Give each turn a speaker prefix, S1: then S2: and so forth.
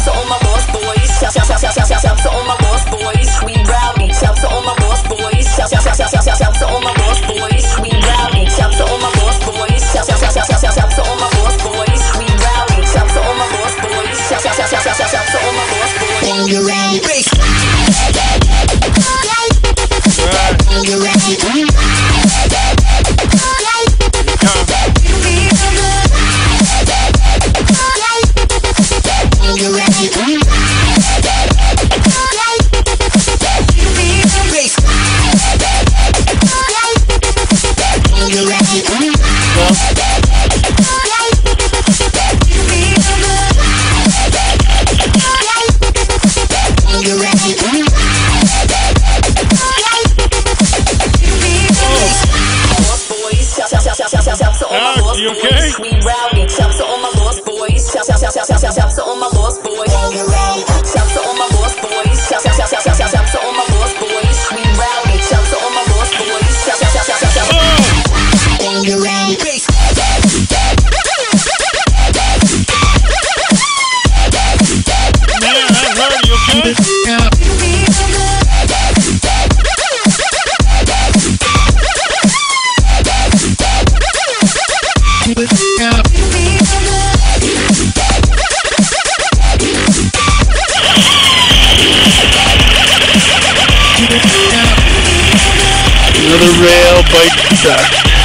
S1: Shout all my lost boys. Shout, shout, shout, shout, shout, shout, shout my boys. We rowdy. Shout my boys. Shout, shout, shout, shout, shout, shout, my boys. We rowdy. Shout my boys. Shout, shout, shout, shout, shout, shout, my boys. We rowdy. Shout my boys. Shout, shout, shout, shout, shout, shout, shout
S2: my boys. You're ready, race. You're ready. Lost boys.
S3: Shouts to all Another rail bite sucks.